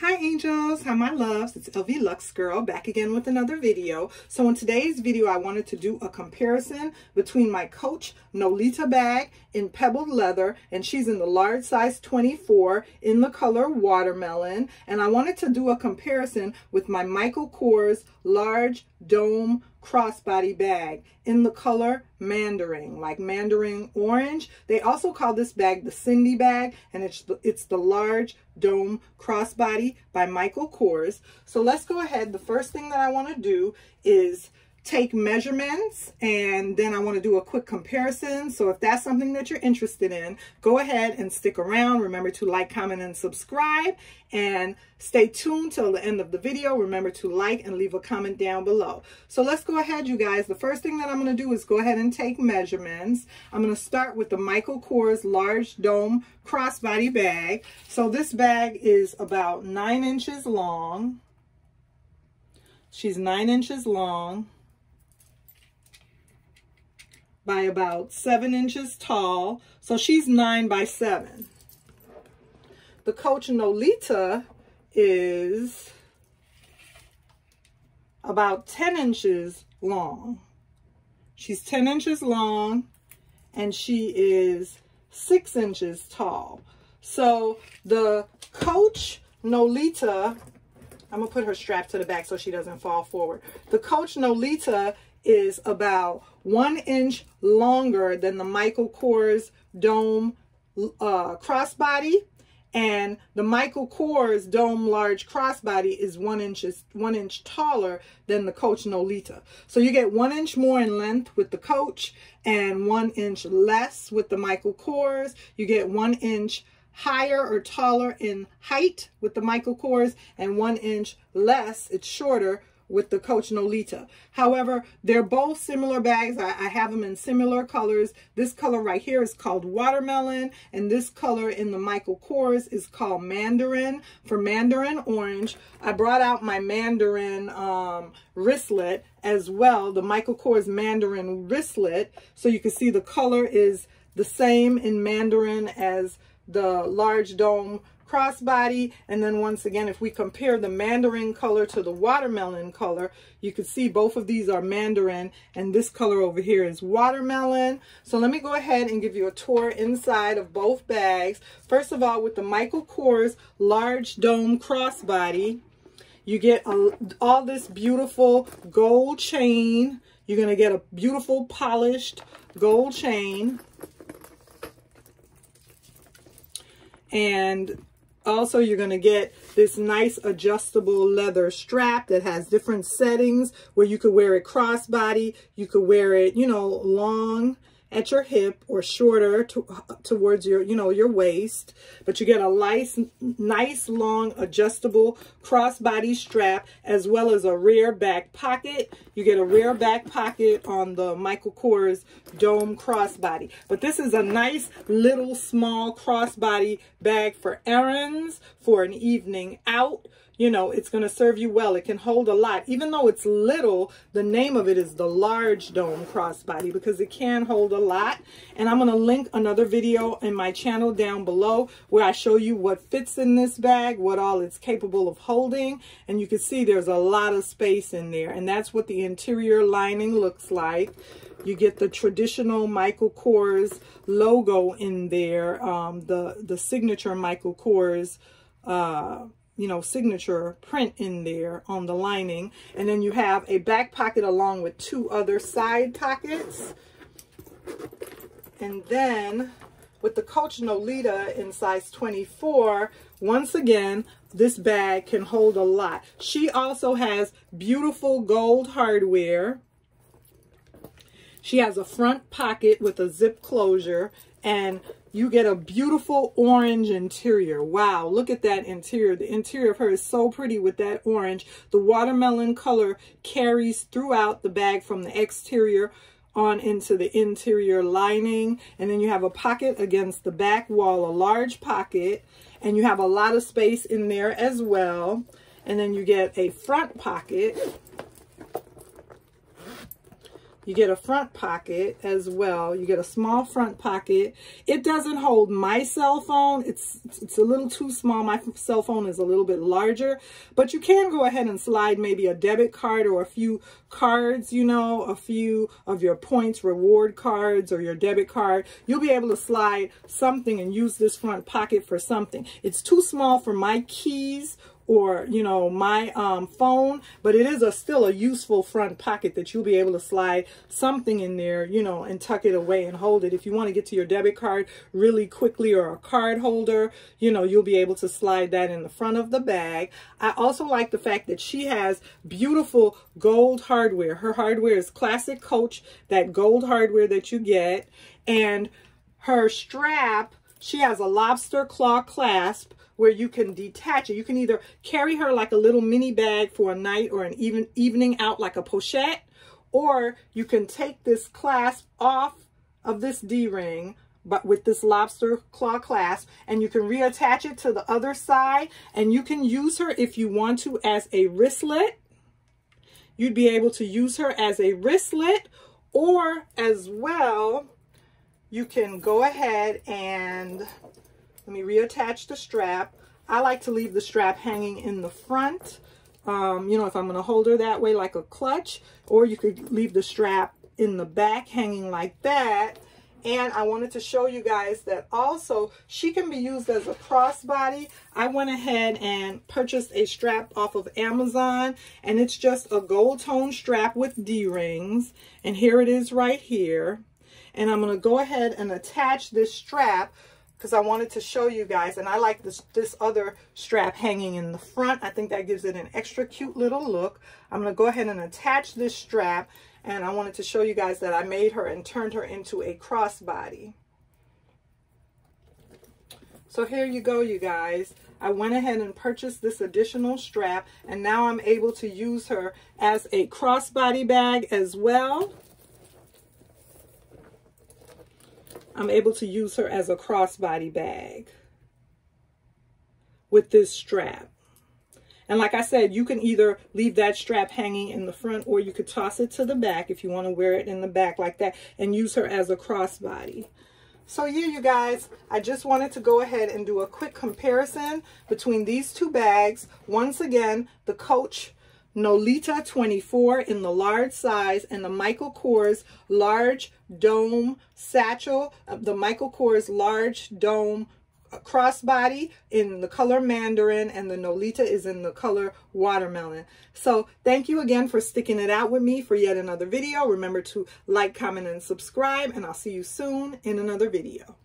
Hi angels, hi my loves, it's LV Lux Girl back again with another video. So in today's video, I wanted to do a comparison between my Coach Nolita bag in pebbled leather, and she's in the large size 24 in the color watermelon. And I wanted to do a comparison with my Michael Kors large dome crossbody bag in the color mandarin, like mandarin orange. They also call this bag the Cindy bag, and it's the, it's the large dome crossbody by Michael Kors. So let's go ahead. The first thing that I want to do is take measurements and then I want to do a quick comparison. So if that's something that you're interested in, go ahead and stick around. Remember to like, comment, and subscribe and stay tuned till the end of the video. Remember to like and leave a comment down below. So let's go ahead, you guys. The first thing that I'm going to do is go ahead and take measurements. I'm going to start with the Michael Kors Large Dome Crossbody Bag. So this bag is about nine inches long. She's nine inches long by about seven inches tall. So she's nine by seven. The Coach Nolita is about 10 inches long. She's 10 inches long and she is six inches tall. So the Coach Nolita, I'm gonna put her strap to the back so she doesn't fall forward. The Coach Nolita is about one inch longer than the Michael Kors Dome uh, crossbody. And the Michael Kors Dome Large Crossbody is one inch, one inch taller than the Coach Nolita. So you get one inch more in length with the Coach and one inch less with the Michael Kors. You get one inch higher or taller in height with the Michael Kors and one inch less, it's shorter with the Coach Nolita. However, they're both similar bags. I, I, have them in similar colors. This color right here is called Watermelon, and this color in the Michael Kors is called Mandarin. For Mandarin Orange, I brought out my Mandarin um, wristlet as well, the Michael Kors Mandarin wristlet, so you can see the color is the same in Mandarin as the large dome crossbody. And then once again, if we compare the mandarin color to the watermelon color, you can see both of these are mandarin and this color over here is watermelon. So let me go ahead and give you a tour inside of both bags. First of all, with the Michael Kors large dome crossbody, you get a, all this beautiful gold chain. You're going to get a beautiful polished gold chain. And also, you're going to get this nice adjustable leather strap that has different settings where you could wear it crossbody. You could wear it, you know, long at your hip or shorter to, towards your, you know, your waist. But you get a nice, nice long adjustable crossbody strap as well as a rear back pocket. You get a rear back pocket on the Michael Kors Dome crossbody. But this is a nice little small crossbody bag for errands, for an evening out, you know, it's going to serve you well. It can hold a lot. Even though it's little, the name of it is the large dome crossbody because it can hold a lot. And I'm going to link another video in my channel down below where I show you what fits in this bag, what all it's capable of holding. And you can see there's a lot of space in there. And that's what the interior lining looks like. You get the traditional Michael Kors logo in there, um, the, the signature Michael Kors uh, you know, signature print in there on the lining. And then you have a back pocket along with two other side pockets. And then with the Coach Nolita in size 24, once again, this bag can hold a lot. She also has beautiful gold hardware. She has a front pocket with a zip closure and you get a beautiful orange interior. Wow, look at that interior. The interior of her is so pretty with that orange. The watermelon color carries throughout the bag from the exterior on into the interior lining. And then you have a pocket against the back wall, a large pocket. And you have a lot of space in there as well. And then you get a front pocket You get a front pocket as well. You get a small front pocket. It doesn't hold my cell phone. It's, it's a little too small. My cell phone is a little bit larger, but you can go ahead and slide maybe a debit card or a few cards, you know, a few of your points, reward cards or your debit card. You'll be able to slide something and use this front pocket for something. It's too small for my keys or, you know, my um, phone, but it is a still a useful front pocket that you'll be able to slide something in there, you know, and tuck it away and hold it. If you want to get to your debit card really quickly or a card holder, you know, you'll be able to slide that in the front of the bag. I also like the fact that she has beautiful gold hardware. Her hardware is classic Coach, that gold hardware that you get. And her strap, she has a lobster claw clasp where you can detach it. You can either carry her like a little mini bag for a night or an even evening out like a pochette, or you can take this clasp off of this D-ring but with this lobster claw clasp and you can reattach it to the other side and you can use her if you want to as a wristlet. You'd be able to use her as a wristlet or as well, you can go ahead and let me reattach the strap. I like to leave the strap hanging in the front. Um, you know, if I'm going to hold her that way like a clutch, or you could leave the strap in the back hanging like that. And I wanted to show you guys that also she can be used as a crossbody. I went ahead and purchased a strap off of Amazon and it's just a gold tone strap with D-rings. And here it is right here. And I'm going to go ahead and attach this strap because I wanted to show you guys and I like this this other strap hanging in the front. I think that gives it an extra cute little look. I'm gonna go ahead and attach this strap and I wanted to show you guys that I made her and turned her into a crossbody. So here you go you guys. I went ahead and purchased this additional strap and now I'm able to use her as a crossbody bag as well I'm able to use her as a crossbody bag with this strap. And like I said, you can either leave that strap hanging in the front or you could toss it to the back if you want to wear it in the back like that and use her as a crossbody. So yeah, you guys, I just wanted to go ahead and do a quick comparison between these two bags. Once again, the Coach Nolita 24 in the large size and the Michael Kors large dome satchel, uh, the Michael Kors large dome uh, crossbody in the color mandarin and the Nolita is in the color watermelon. So thank you again for sticking it out with me for yet another video. Remember to like, comment, and subscribe, and I'll see you soon in another video.